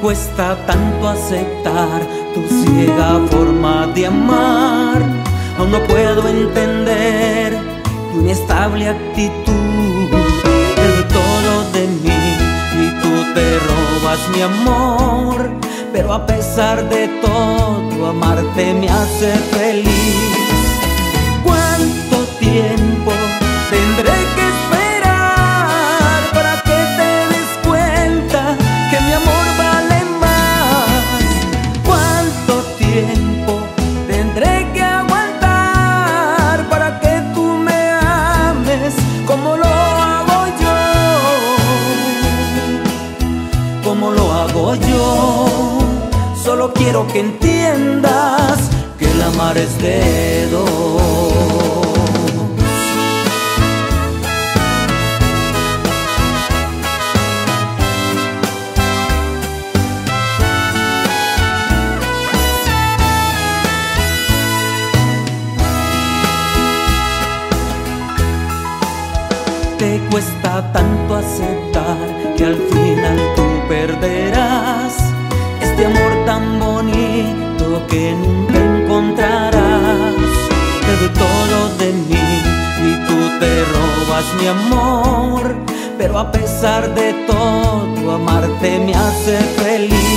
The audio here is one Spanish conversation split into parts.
cuesta tanto aceptar tu ciega forma de amar. Aún no puedo entender tu inestable actitud. Doy todo de mí y tú te robas mi amor. Pero a pesar de todo, amarte me hace feliz. ¿Cuánto tiempo Solo quiero que entiendas que el amar es de dos. Te cuesta tanto aceptar que al final tú mi amor, pero a pesar de todo amarte me hace feliz.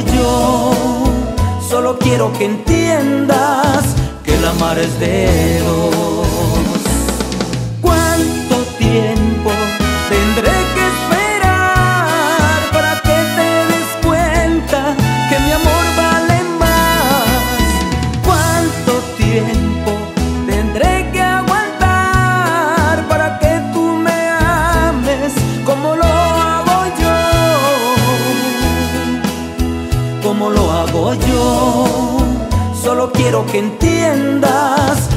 Yo. Solo quiero que entiendas que el amar es de dos. Como lo hago yo. Solo quiero que entiendas